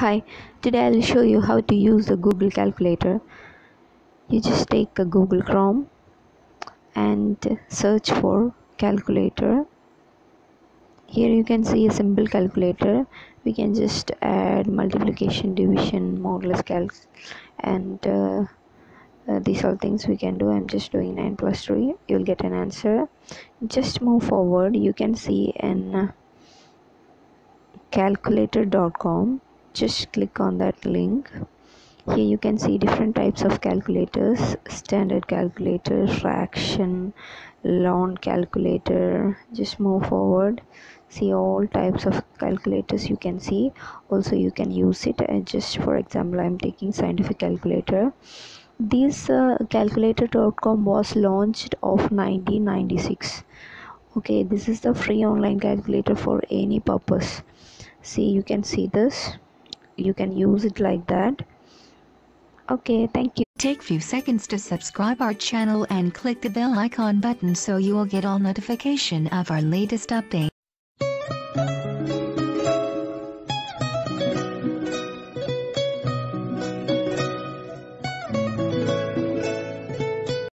Hi, today I'll show you how to use the Google calculator. You just take a Google Chrome and search for calculator. Here you can see a simple calculator. We can just add multiplication, division, modulus calc, and uh, uh, these all things we can do. I'm just doing 9 plus 3. You'll get an answer. Just move forward. You can see in uh, calculator.com just click on that link. Here you can see different types of calculators. Standard calculator fraction ln calculator. Just move forward. See all types of calculators you can see. Also you can use it. And just for example i'm taking scientific calculator. This uh, calculator.com was launched of 1996 okay this is the free online calculator for any purpose. See you can see this you can use it like that okay thank you Take few seconds to subscribe our channel and click the bell icon button so you will get all notification of our latest update.